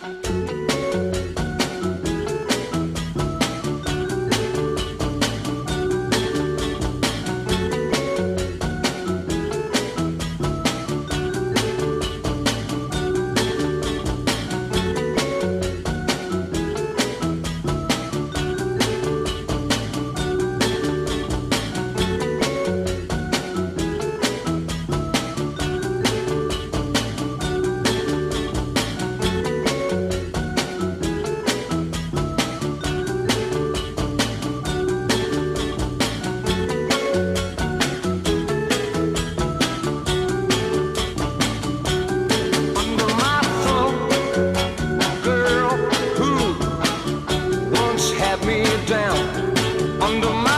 Bye. mundo.